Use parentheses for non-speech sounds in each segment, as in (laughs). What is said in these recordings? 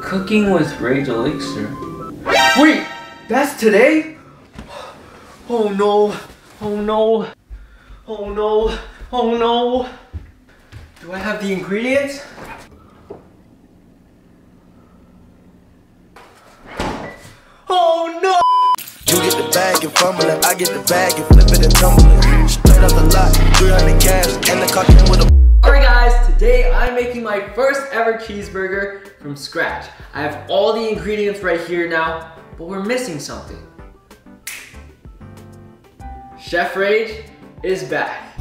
Cooking with Rage Elixir. Wait, that's today? Oh no, oh no, oh no, oh no. Do I have the ingredients? Oh no! You get the bag and fumble it, I get the bag and flip it and tumble it. Straight the lot, 300 cash, and the car came with a. Alright guys, today I'm making my first ever cheeseburger from scratch. I have all the ingredients right here now, but we're missing something. Chef Rage is back.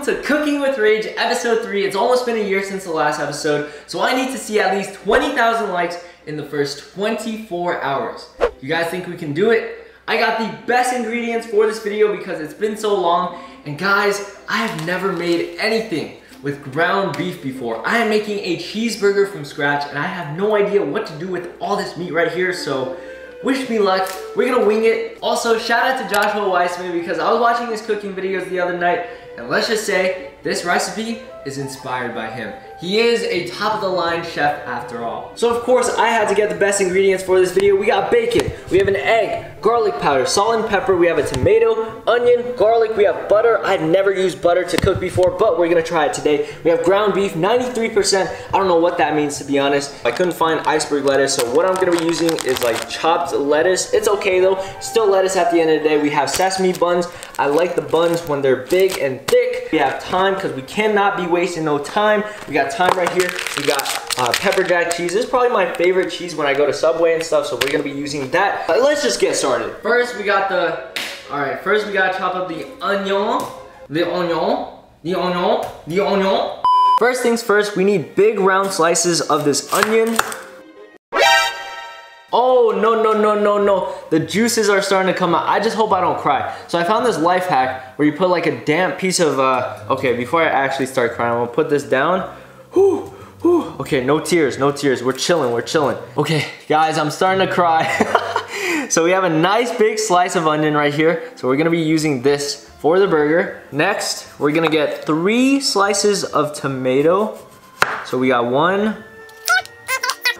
Welcome to Cooking with Rage episode 3. It's almost been a year since the last episode, so I need to see at least 20,000 likes in the first 24 hours. You guys think we can do it? I got the best ingredients for this video because it's been so long, and guys, I have never made anything with ground beef before. I am making a cheeseburger from scratch, and I have no idea what to do with all this meat right here, so wish me luck. We're gonna wing it. Also, shout out to Joshua Weissman because I was watching his cooking videos the other night and let's just say this recipe is inspired by him. He is a top of the line chef after all. So of course I had to get the best ingredients for this video. We got bacon, we have an egg, garlic powder, salt and pepper, we have a tomato, onion, garlic, we have butter. I've never used butter to cook before, but we're gonna try it today. We have ground beef, 93%. I don't know what that means to be honest. I couldn't find iceberg lettuce, so what I'm gonna be using is like chopped lettuce. It's okay though, still lettuce at the end of the day. We have sesame buns. I like the buns when they're big and thick. We have thyme because we cannot be wasting no time. We got thyme right here. We got uh, pepper jack cheese. This is probably my favorite cheese when I go to Subway and stuff, so we're gonna be using that. But let's just get started. First, we got the, all right, first we gotta chop up the onion, the onion, the onion, the onion. First things first, we need big round slices of this onion. Oh, no, no, no, no, no. The juices are starting to come out. I just hope I don't cry. So I found this life hack where you put like a damp piece of, uh, okay, before I actually start crying, I'm gonna put this down. Whew, whew. Okay, no tears, no tears. We're chilling, we're chilling. Okay, guys, I'm starting to cry. (laughs) so we have a nice big slice of onion right here. So we're gonna be using this for the burger. Next, we're gonna get three slices of tomato. So we got one,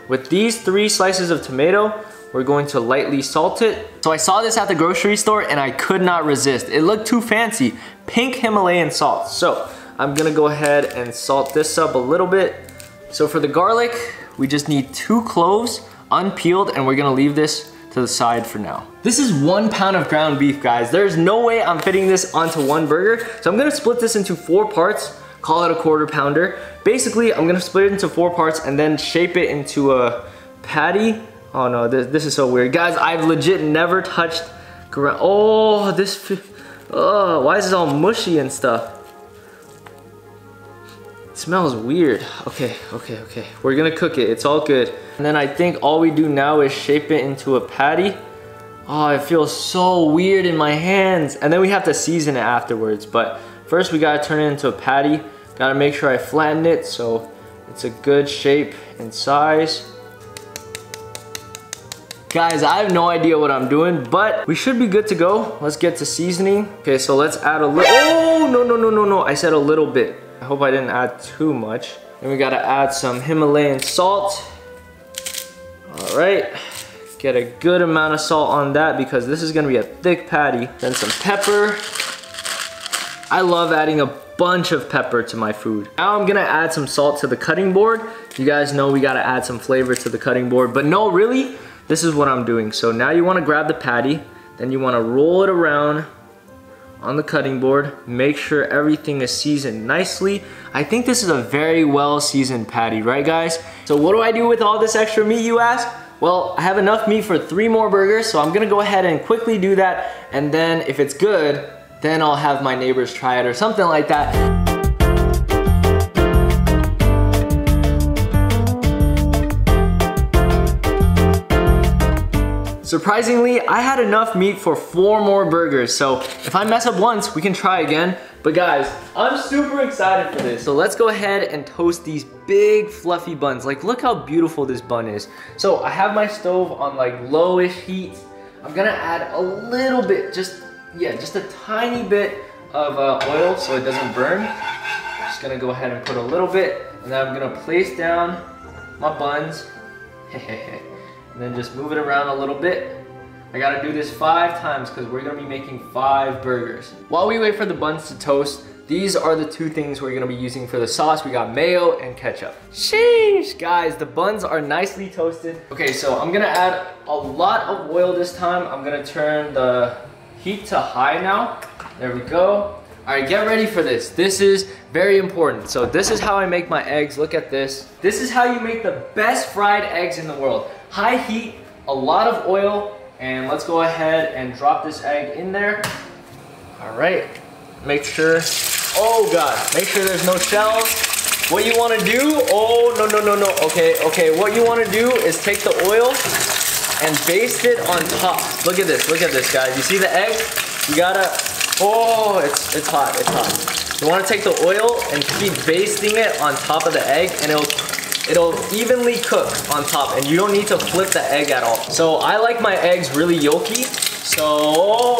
with these three slices of tomato, we're going to lightly salt it. So I saw this at the grocery store and I could not resist. It looked too fancy. Pink Himalayan salt. So I'm gonna go ahead and salt this up a little bit. So for the garlic, we just need two cloves unpeeled and we're gonna leave this to the side for now. This is one pound of ground beef, guys. There's no way I'm fitting this onto one burger. So I'm gonna split this into four parts call it a quarter pounder. Basically, I'm gonna split it into four parts and then shape it into a patty. Oh no, this, this is so weird. Guys, I've legit never touched ground. Oh, this, oh, why is this all mushy and stuff? Smells weird. Okay, okay, okay. We're gonna cook it, it's all good. And then I think all we do now is shape it into a patty. Oh, it feels so weird in my hands. And then we have to season it afterwards, but First, we gotta turn it into a patty. Gotta make sure I flatten it so it's a good shape and size. Guys, I have no idea what I'm doing, but we should be good to go. Let's get to seasoning. Okay, so let's add a little, oh, no, no, no, no, no. I said a little bit. Hope I didn't add too much. And we gotta add some Himalayan salt. All right, get a good amount of salt on that because this is gonna be a thick patty. Then some pepper. I love adding a bunch of pepper to my food. Now I'm gonna add some salt to the cutting board. You guys know we gotta add some flavor to the cutting board, but no, really, this is what I'm doing. So now you wanna grab the patty, then you wanna roll it around on the cutting board. Make sure everything is seasoned nicely. I think this is a very well seasoned patty, right guys? So what do I do with all this extra meat, you ask? Well, I have enough meat for three more burgers, so I'm gonna go ahead and quickly do that, and then if it's good, then I'll have my neighbors try it or something like that. Surprisingly, I had enough meat for four more burgers. So if I mess up once, we can try again. But guys, I'm super excited for this. So let's go ahead and toast these big fluffy buns. Like look how beautiful this bun is. So I have my stove on like lowish heat. I'm gonna add a little bit, just, yeah, just a tiny bit of uh, oil so it doesn't burn. Just gonna go ahead and put a little bit and then I'm gonna place down my buns. And then just move it around a little bit. I gotta do this five times because we're gonna be making five burgers. While we wait for the buns to toast, these are the two things we're gonna be using for the sauce. We got mayo and ketchup. Sheesh, guys, the buns are nicely toasted. Okay, so I'm gonna add a lot of oil this time. I'm gonna turn the heat to high now. There we go. All right, get ready for this. This is very important. So this is how I make my eggs. Look at this. This is how you make the best fried eggs in the world. High heat, a lot of oil, and let's go ahead and drop this egg in there. All right, make sure, oh God, make sure there's no shells. What you wanna do, oh, no, no, no, no, okay, okay. What you wanna do is take the oil and baste it on top. Look at this, look at this, guys. You see the egg? You gotta, oh, it's, it's hot, it's hot. You wanna take the oil and keep basting it on top of the egg and it'll it'll evenly cook on top and you don't need to flip the egg at all. So I like my eggs really yolky. So, oh.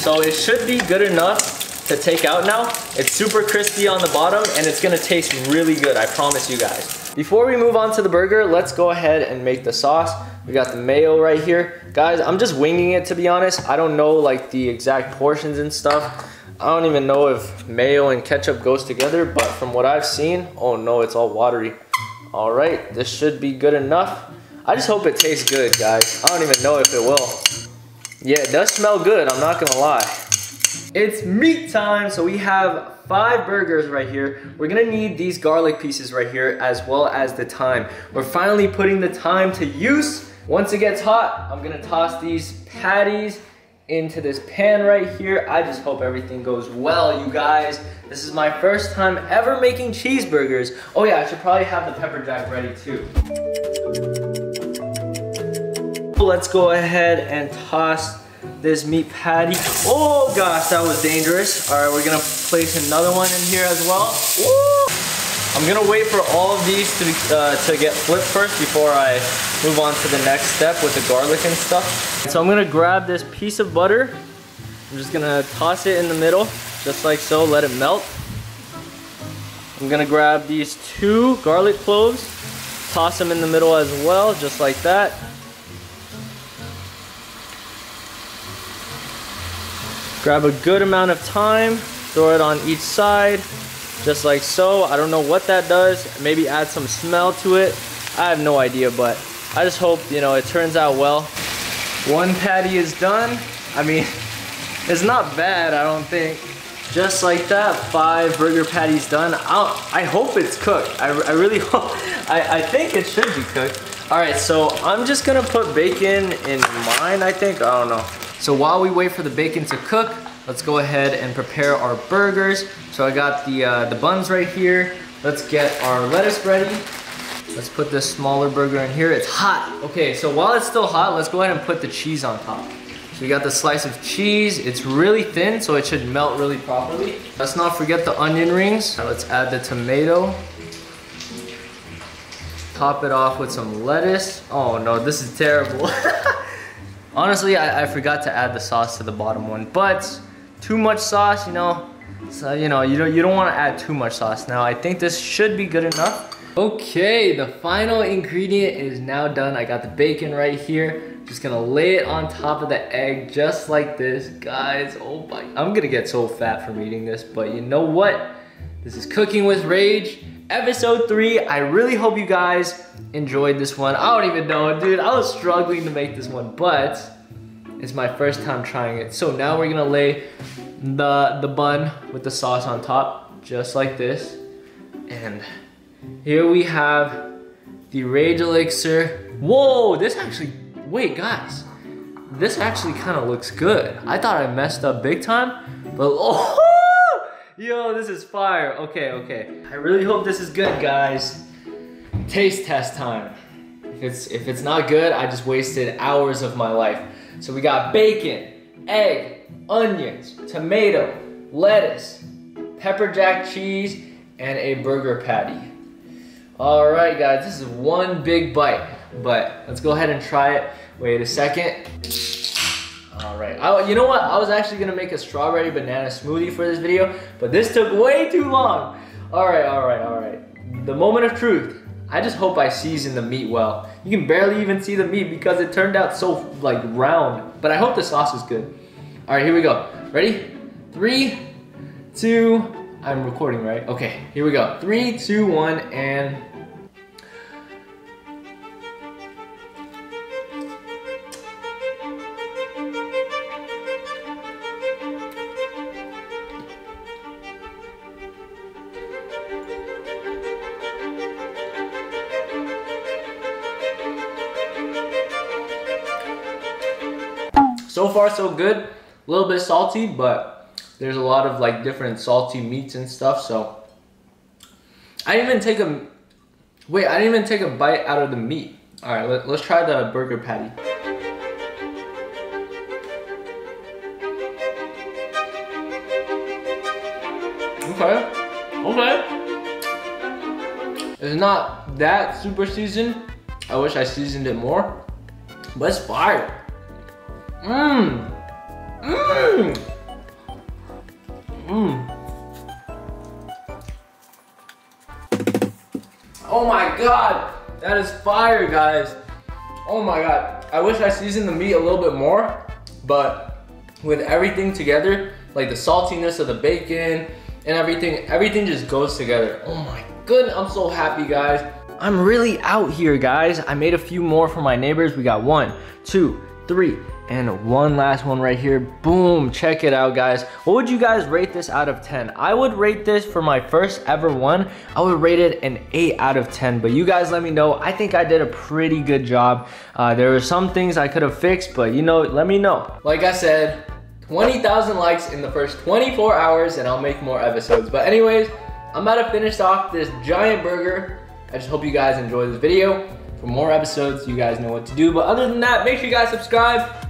So it should be good enough to take out now. It's super crispy on the bottom and it's gonna taste really good, I promise you guys. Before we move on to the burger, let's go ahead and make the sauce. We got the mayo right here. Guys, I'm just winging it to be honest. I don't know like the exact portions and stuff. I don't even know if mayo and ketchup goes together, but from what I've seen, oh no, it's all watery. All right, this should be good enough. I just hope it tastes good, guys. I don't even know if it will. Yeah, it does smell good, I'm not gonna lie. It's meat time, so we have five burgers right here. We're gonna need these garlic pieces right here as well as the thyme. We're finally putting the thyme to use. Once it gets hot, I'm gonna toss these patties into this pan right here. I just hope everything goes well, you guys. This is my first time ever making cheeseburgers. Oh yeah, I should probably have the pepper jack ready too. Let's go ahead and toss this meat patty. Oh gosh, that was dangerous. All right, we're gonna place another one in here as well. I'm gonna wait for all of these to, uh, to get flipped first before I move on to the next step with the garlic and stuff. So I'm gonna grab this piece of butter. I'm just gonna toss it in the middle, just like so, let it melt. I'm gonna grab these two garlic cloves, toss them in the middle as well, just like that. Grab a good amount of thyme, throw it on each side just like so. I don't know what that does. Maybe add some smell to it. I have no idea, but I just hope, you know, it turns out well. One patty is done. I mean, (laughs) it's not bad, I don't think. Just like that, five burger patties done. I'll, i hope it's cooked. I, I really (laughs) hope, I, I think it should be cooked. All right, so I'm just gonna put bacon in mine, I think, I don't know. So while we wait for the bacon to cook, let's go ahead and prepare our burgers. So I got the, uh, the buns right here. Let's get our lettuce ready. Let's put this smaller burger in here. It's hot. Okay, so while it's still hot, let's go ahead and put the cheese on top. So we got the slice of cheese. It's really thin, so it should melt really properly. Let's not forget the onion rings. Now let's add the tomato. Top it off with some lettuce. Oh no, this is terrible. (laughs) Honestly, I, I forgot to add the sauce to the bottom one, but too much sauce, you know, so you know, you don't, you don't want to add too much sauce. Now, I think this should be good enough. Okay, the final ingredient is now done. I got the bacon right here. Just gonna lay it on top of the egg just like this. Guys, oh my, I'm gonna get so fat from eating this, but you know what? This is Cooking with Rage, episode three. I really hope you guys enjoyed this one. I don't even know, dude. I was struggling to make this one, but it's my first mm-hmm. time trying it. So now we're gonna lay the, the bun with the sauce on top, just like this. And here we have the Rage Elixir. Whoa, this actually, wait guys. This actually kind of looks good. I thought I messed up big time, but (laughs) oh, yo, this is fire. Okay, okay. I really hope this is good, guys. Taste test time. If it's, if it's not good, I just wasted hours of my life. So we got bacon, egg, onions, tomato, lettuce, pepper jack cheese, and a burger patty. All right, guys, this is one big bite, but let's go ahead and try it. Wait a second. All right, I, you know what? I was actually gonna make a strawberry banana smoothie for this video, but this took way too long. All right, all right, all right. The moment of truth. I just hope I season the meat well. You can barely even see the meat because it turned out so like round, but I hope the sauce is good. All right, here we go. Ready? Three, two, I'm recording, right? Okay, here we go. Three, two, one, and So far, so good. A little bit salty, but there's a lot of like different salty meats and stuff. So I didn't even take a wait. I didn't even take a bite out of the meat. All right, let, let's try the burger patty. Okay, okay. It's not that super seasoned. I wish I seasoned it more, but it's fire. Mmm. Mmm. Mmm. Oh my god. That is fire, guys. Oh my god. I wish I seasoned the meat a little bit more, but with everything together, like the saltiness of the bacon and everything, everything just goes together. Oh my goodness, I'm so happy, guys. I'm really out here, guys. I made a few more for my neighbors. We got one, two, three, and one last one right here. Boom, check it out guys. What would you guys rate this out of 10? I would rate this for my first ever one. I would rate it an 8 out of 10, but you guys let me know. I think I did a pretty good job. Uh, there were some things I could have fixed, but you know, let me know. Like I said, 20,000 likes in the first 24 hours and I'll make more episodes. But anyways, I'm about to finish off this giant burger. I just hope you guys enjoy this video. For more episodes, you guys know what to do. But other than that, make sure you guys subscribe.